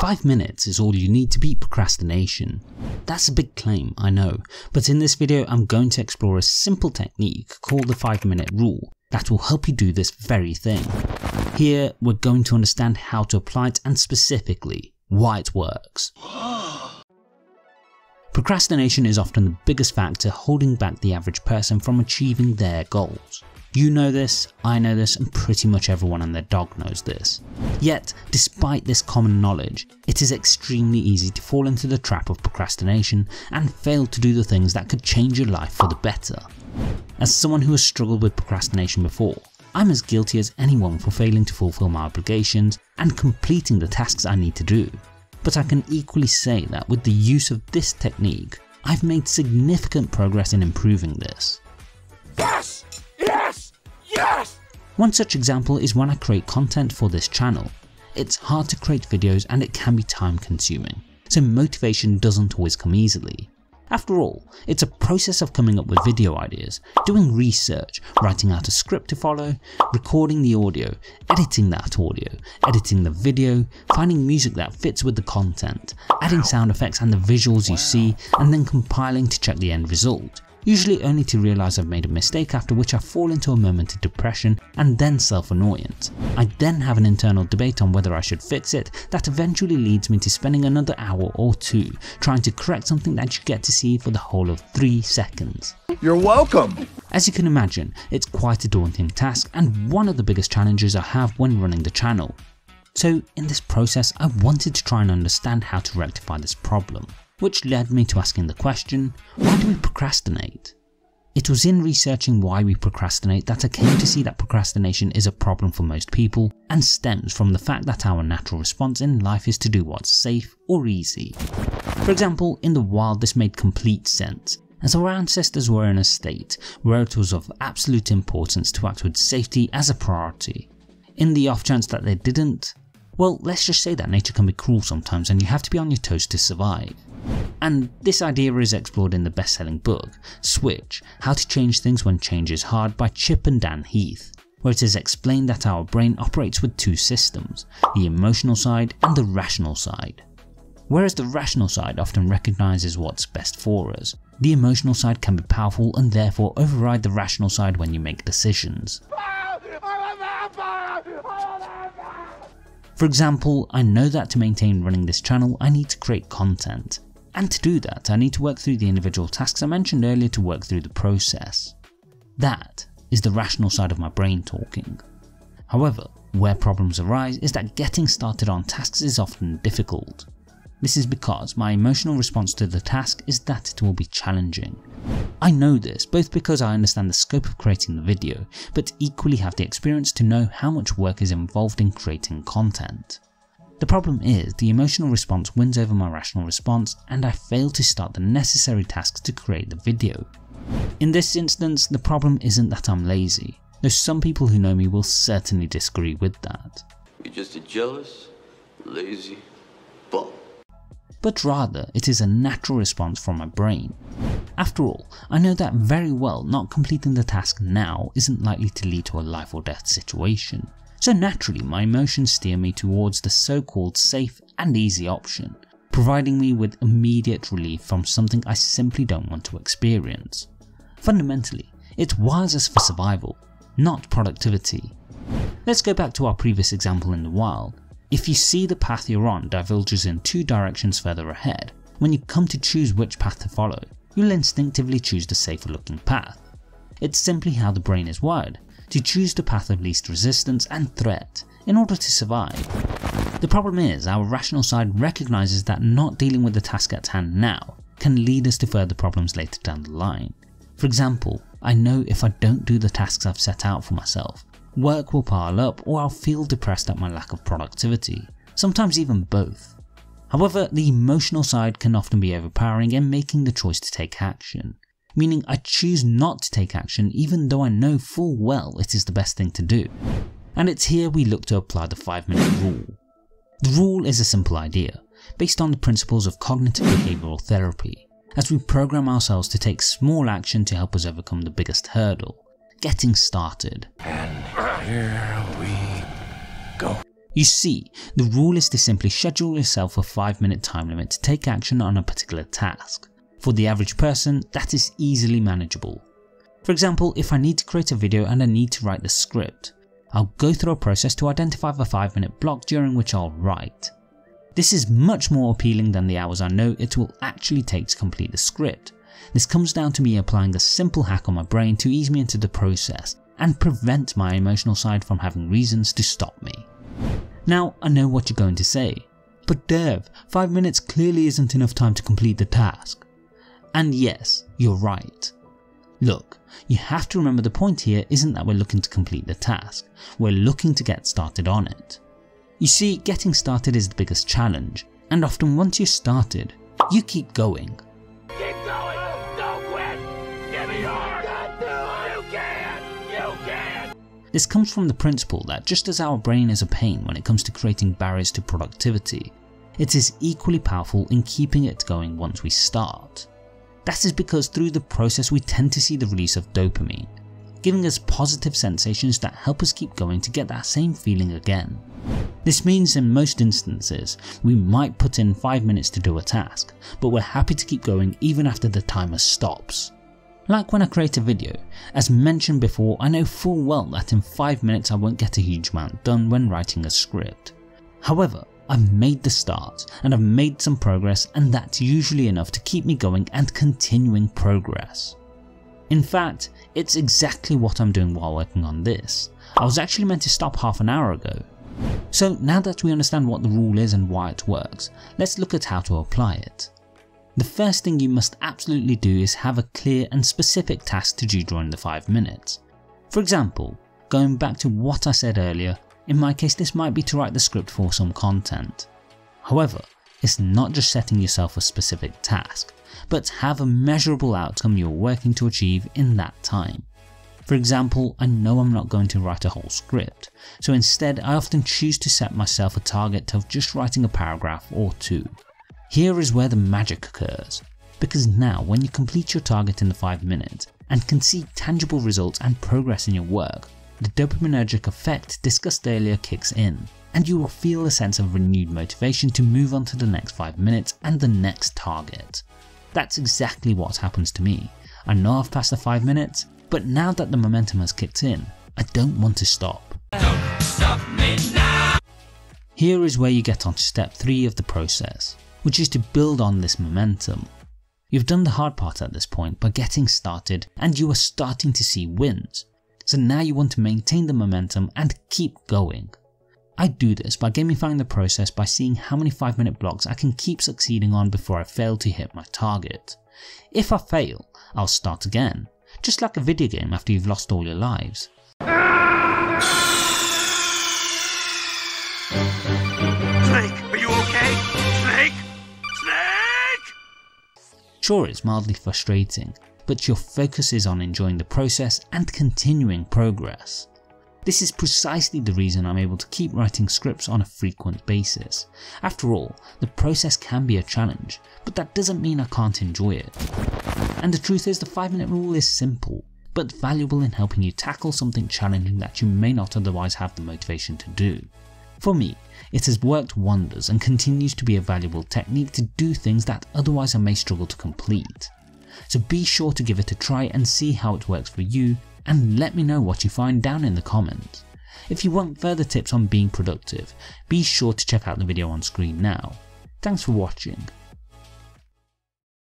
5 minutes is all you need to beat procrastination. That's a big claim, I know, but in this video I'm going to explore a simple technique called the 5 minute rule that will help you do this very thing. Here we're going to understand how to apply it and specifically why it works. Procrastination is often the biggest factor holding back the average person from achieving their goals. You know this, I know this, and pretty much everyone and their dog knows this. Yet, despite this common knowledge, it is extremely easy to fall into the trap of procrastination and fail to do the things that could change your life for the better. As someone who has struggled with procrastination before, I'm as guilty as anyone for failing to fulfill my obligations and completing the tasks I need to do. But I can equally say that with the use of this technique, I've made significant progress in improving this. One such example is when I create content for this channel. It's hard to create videos and it can be time consuming, so motivation doesn't always come easily. After all, it's a process of coming up with video ideas, doing research, writing out a script to follow, recording the audio, editing that audio, editing the video, finding music that fits with the content, adding sound effects and the visuals you see, and then compiling to check the end result usually only to realise I've made a mistake after which I fall into a moment of depression and then self-annoyance. I then have an internal debate on whether I should fix it that eventually leads me to spending another hour or two trying to correct something that you get to see for the whole of 3 seconds. You're welcome! As you can imagine, it's quite a daunting task and one of the biggest challenges I have when running the channel. So in this process I wanted to try and understand how to rectify this problem which led me to asking the question, why do we procrastinate? It was in researching why we procrastinate that I came to see that procrastination is a problem for most people and stems from the fact that our natural response in life is to do what's safe or easy. For example, in the wild this made complete sense as our ancestors were in a state where it was of absolute importance to act with safety as a priority. In the off chance that they didn't, well let's just say that nature can be cruel sometimes and you have to be on your toes to survive. And this idea is explored in the best-selling book, Switch, How to Change Things When Change is Hard by Chip and Dan Heath, where it is explained that our brain operates with two systems, the emotional side and the rational side. Whereas the rational side often recognises what's best for us, the emotional side can be powerful and therefore override the rational side when you make decisions. For example, I know that to maintain running this channel I need to create content, and to do that, I need to work through the individual tasks I mentioned earlier to work through the process. That is the rational side of my brain talking. However, where problems arise is that getting started on tasks is often difficult. This is because my emotional response to the task is that it will be challenging. I know this both because I understand the scope of creating the video, but equally have the experience to know how much work is involved in creating content. The problem is the emotional response wins over my rational response and I fail to start the necessary tasks to create the video. In this instance, the problem isn't that I'm lazy, though some people who know me will certainly disagree with that. You're just a jealous, lazy bum. But rather, it is a natural response from my brain. After all, I know that very well not completing the task now isn't likely to lead to a life or death situation so naturally my emotions steer me towards the so-called safe and easy option, providing me with immediate relief from something I simply don't want to experience. Fundamentally, it wires us for survival, not productivity. Let's go back to our previous example in the wild. If you see the path you're on diverges in two directions further ahead, when you come to choose which path to follow, you'll instinctively choose the safer looking path. It's simply how the brain is wired, to choose the path of least resistance and threat in order to survive. The problem is our rational side recognises that not dealing with the task at hand now can lead us to further problems later down the line. For example, I know if I don't do the tasks I've set out for myself, work will pile up or I'll feel depressed at my lack of productivity, sometimes even both. However, the emotional side can often be overpowering in making the choice to take action, meaning I choose not to take action even though I know full well it is the best thing to do. And it's here we look to apply the 5 minute rule. The rule is a simple idea, based on the principles of cognitive behavioural therapy, as we program ourselves to take small action to help us overcome the biggest hurdle, getting started. And here we go. You see, the rule is to simply schedule yourself a 5 minute time limit to take action on a particular task. For the average person, that is easily manageable. For example, if I need to create a video and I need to write the script, I'll go through a process to identify the 5 minute block during which I'll write. This is much more appealing than the hours I know it will actually take to complete the script. This comes down to me applying a simple hack on my brain to ease me into the process and prevent my emotional side from having reasons to stop me. Now I know what you're going to say, but Dev, 5 minutes clearly isn't enough time to complete the task. And yes, you're right. Look, you have to remember the point here isn't that we're looking to complete the task, we're looking to get started on it. You see, getting started is the biggest challenge, and often once you're started, you keep going. This comes from the principle that just as our brain is a pain when it comes to creating barriers to productivity, it is equally powerful in keeping it going once we start. That is because through the process we tend to see the release of dopamine, giving us positive sensations that help us keep going to get that same feeling again. This means in most instances, we might put in 5 minutes to do a task, but we're happy to keep going even after the timer stops. Like when I create a video, as mentioned before I know full well that in 5 minutes I won't get a huge amount done when writing a script. However, I've made the start and I've made some progress and that's usually enough to keep me going and continuing progress. In fact, it's exactly what I'm doing while working on this. I was actually meant to stop half an hour ago. So now that we understand what the rule is and why it works, let's look at how to apply it. The first thing you must absolutely do is have a clear and specific task to do during the 5 minutes. For example, going back to what I said earlier, in my case this might be to write the script for some content. However, it's not just setting yourself a specific task, but have a measurable outcome you're working to achieve in that time. For example, I know I'm not going to write a whole script, so instead I often choose to set myself a target of just writing a paragraph or two. Here is where the magic occurs, because now when you complete your target in the 5 minutes and can see tangible results and progress in your work, the dopaminergic effect discussed earlier kicks in, and you will feel a sense of renewed motivation to move on to the next 5 minutes and the next target. That's exactly what happens to me. I know I've passed the 5 minutes, but now that the momentum has kicked in, I don't want to stop. Here is where you get on to step 3 of the process, which is to build on this momentum. You've done the hard part at this point by getting started and you are starting to see wins, so now you want to maintain the momentum and keep going. I do this by gamifying the process by seeing how many 5 minute blocks I can keep succeeding on before I fail to hit my target. If I fail, I'll start again, just like a video game after you've lost all your lives. Sure it's mildly frustrating, but your focus is on enjoying the process and continuing progress. This is precisely the reason I'm able to keep writing scripts on a frequent basis. After all, the process can be a challenge, but that doesn't mean I can't enjoy it. And the truth is the 5 minute rule is simple, but valuable in helping you tackle something challenging that you may not otherwise have the motivation to do. For me, it has worked wonders and continues to be a valuable technique to do things that otherwise I may struggle to complete so be sure to give it a try and see how it works for you and let me know what you find down in the comments. If you want further tips on being productive, be sure to check out the video on screen now. Thanks for watching.